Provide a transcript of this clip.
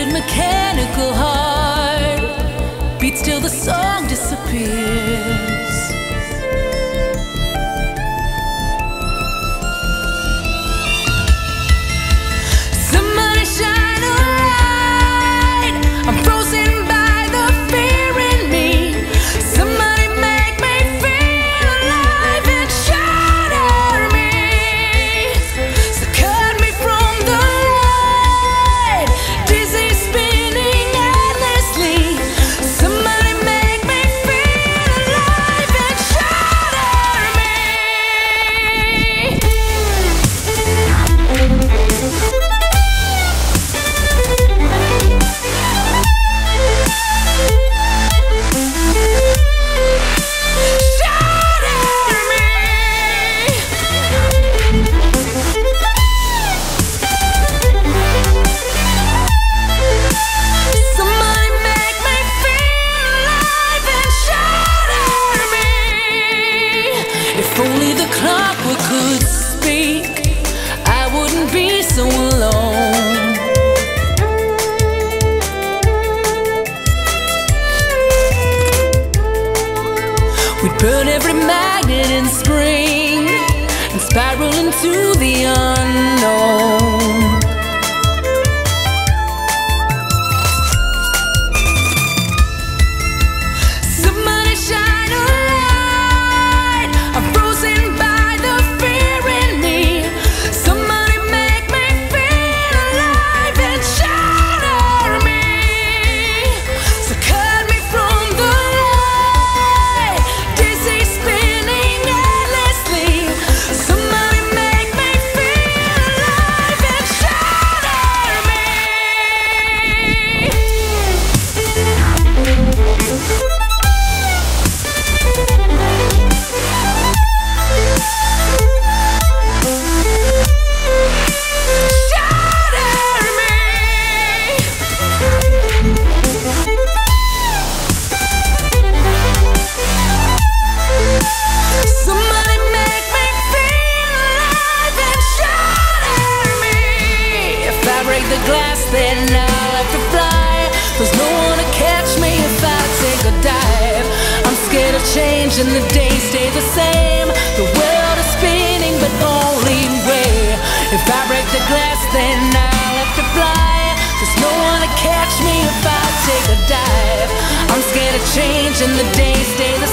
Tired mechanical heart beats till the song disappears. Magnet and spring and spiral into the unknown. Glass, I'll have to fly. There's no one to catch me if I take a dive. I'm scared of change and the days stay the same. The world is spinning, but only way. If I break the glass, then I'll have to fly. There's no one to catch me if I take a dive. I'm scared of change and the days stay the same.